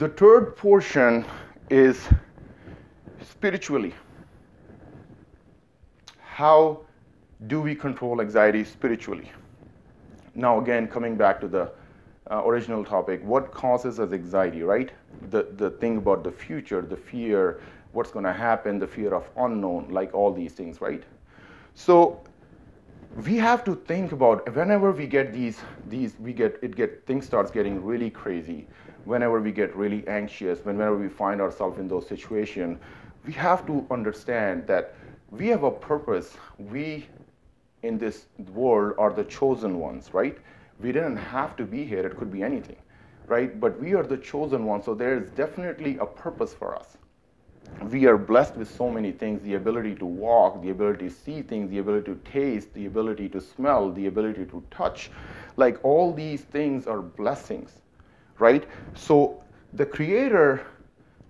The third portion is spiritually. How do we control anxiety spiritually? Now, again, coming back to the uh, original topic, what causes us anxiety, right? The, the thing about the future, the fear, what's going to happen, the fear of unknown, like all these things, right? So we have to think about whenever we get these, these we get, it get, things starts getting really crazy, whenever we get really anxious, whenever we find ourselves in those situations, we have to understand that we have a purpose. We in this world are the chosen ones, right? We didn't have to be here, it could be anything, right? But we are the chosen ones, so there is definitely a purpose for us. We are blessed with so many things the ability to walk, the ability to see things, the ability to taste, the ability to smell, the ability to touch. Like all these things are blessings, right? So the Creator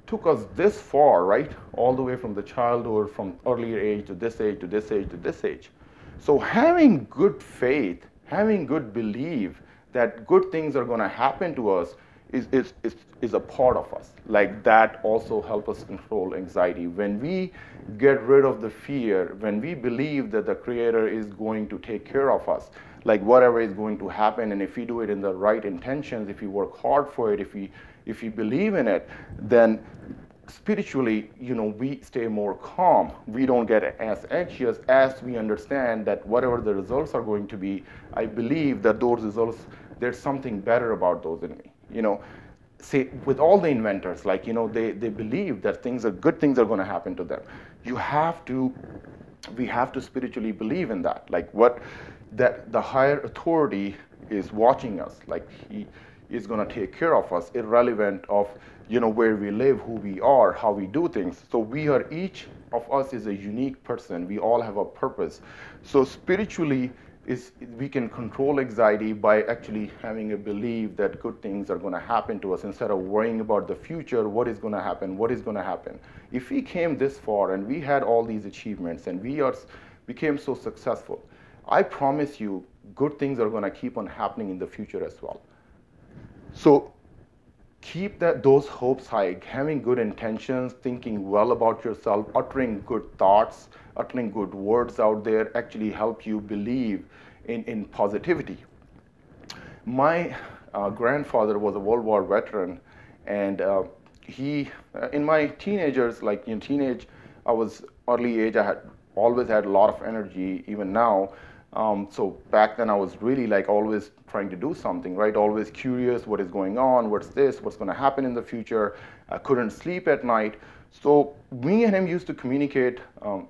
took us this far, right? All the way from the childhood, from earlier age to this age, to this age, to this age so having good faith, having good belief that good things are going to happen to us is, is, is, is a part of us. Like that also help us control anxiety. When we get rid of the fear, when we believe that the Creator is going to take care of us, like whatever is going to happen, and if we do it in the right intentions, if we work hard for it, if we if we believe in it, then spiritually, you know, we stay more calm. We don't get as anxious as we understand that whatever the results are going to be, I believe that those results, there's something better about those in me. You know, say with all the inventors, like, you know, they, they believe that things are good things are going to happen to them. You have to, we have to spiritually believe in that. Like what, that the higher authority is watching us. Like he is going to take care of us, irrelevant of you know, where we live, who we are, how we do things. So we are each of us is a unique person. We all have a purpose. So spiritually is we can control anxiety by actually having a belief that good things are going to happen to us instead of worrying about the future, what is going to happen, what is going to happen. If we came this far and we had all these achievements and we are became so successful, I promise you good things are going to keep on happening in the future as well. So keep that those hopes high, having good intentions, thinking well about yourself, uttering good thoughts, uttering good words out there actually help you believe in, in positivity. My uh, grandfather was a World War veteran, and uh, he, uh, in my teenagers, like in teenage, I was early age, I had always had a lot of energy, even now. Um, so back then I was really like always trying to do something, right? Always curious, what is going on? What's this? What's going to happen in the future? I couldn't sleep at night. So me and him used to communicate um,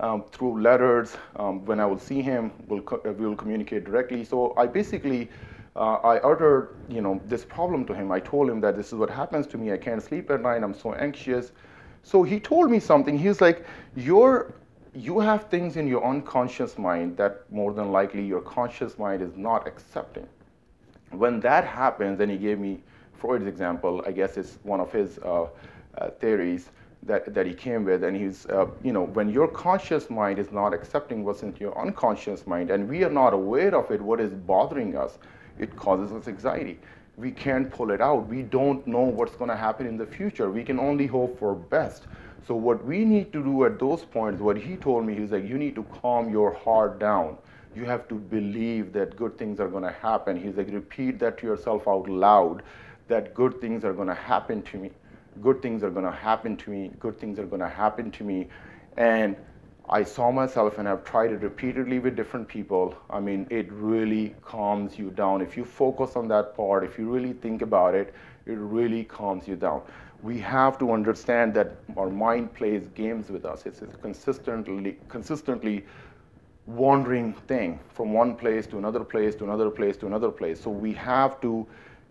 um, through letters. Um, when I will see him, we'll, co- uh, we'll communicate directly. So I basically, uh, I uttered, you know, this problem to him. I told him that this is what happens to me. I can't sleep at night. I'm so anxious. So he told me something. He was like, "Your you have things in your unconscious mind that more than likely your conscious mind is not accepting. When that happens, and he gave me Freud's example, I guess it's one of his uh, uh, theories that, that he came with, and he's, uh, you know, when your conscious mind is not accepting what's in your unconscious mind, and we are not aware of it, what is bothering us, it causes us anxiety. We can't pull it out. We don't know what's going to happen in the future. We can only hope for best. So what we need to do at those points, what he told me, he's like, you need to calm your heart down. You have to believe that good things are going to happen. He's like, repeat that to yourself out loud, that good things are going to happen to me. Good things are going to happen to me. Good things are going to happen to me. And I saw myself and I've tried it repeatedly with different people. I mean, it really calms you down. If you focus on that part, if you really think about it, it really calms you down we have to understand that our mind plays games with us. It's a consistently, consistently wandering thing from one place to another place to another place to another place. So we have to,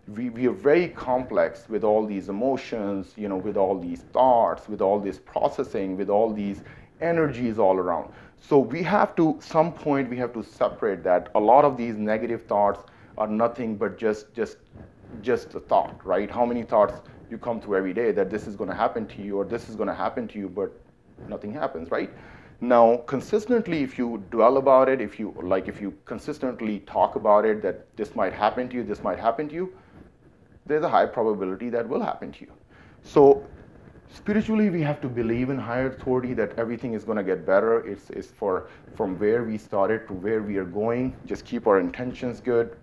we, we are very complex with all these emotions, you know, with all these thoughts, with all this processing, with all these energies all around. So we have to, some point, we have to separate that. A lot of these negative thoughts are nothing but just, just, just a thought, right? How many thoughts you come through every day that this is going to happen to you or this is going to happen to you, but nothing happens, right? Now, consistently, if you dwell about it, if you like, if you consistently talk about it, that this might happen to you, this might happen to you, there's a high probability that will happen to you. So spiritually we have to believe in higher authority that everything is going to get better it's, it's for from where we started to where we are going just keep our intentions good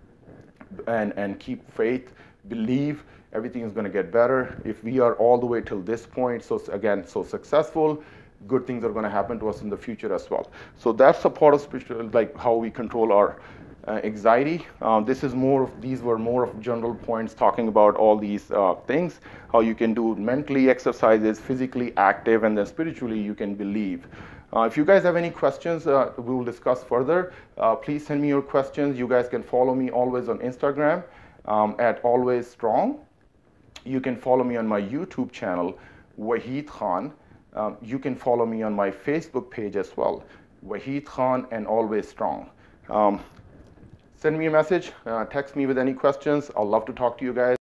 and and keep faith believe everything is going to get better if we are all the way till this point so again so successful good things are going to happen to us in the future as well so that's a part of spiritual like how we control our uh, anxiety. Um, this is more of, these were more of general points talking about all these uh, things, how you can do mentally exercises, physically active, and then spiritually you can believe. Uh, if you guys have any questions, uh, we will discuss further. Uh, please send me your questions. You guys can follow me always on Instagram um, at Alwayz Strong. You can follow me on my YouTube channel, Waheed Khan. Um, you can follow me on my Facebook page as well, Waheed Khan and Alwayz Strong. Um, send me a message, uh, text me with any questions. I'll love to talk to you guys.